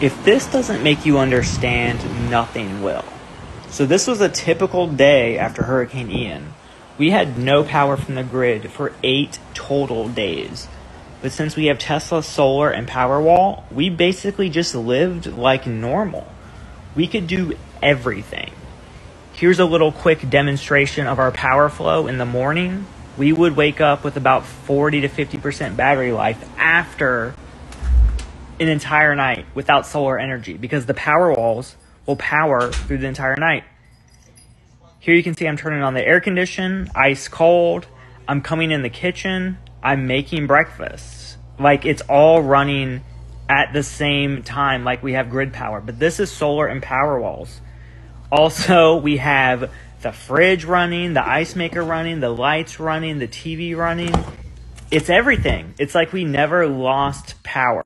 If this doesn't make you understand, nothing will. So, this was a typical day after Hurricane Ian. We had no power from the grid for eight total days. But since we have Tesla Solar and Powerwall, we basically just lived like normal. We could do everything. Here's a little quick demonstration of our power flow in the morning. We would wake up with about 40 to 50% battery life after an entire night without solar energy because the Powerwalls will power through the entire night. Here you can see I'm turning on the air condition, ice cold. I'm coming in the kitchen. I'm making breakfast. Like it's all running at the same time, like we have grid power. But this is solar and Powerwalls. Also, we have the fridge running, the ice maker running, the lights running, the TV running. It's everything. It's like we never lost power.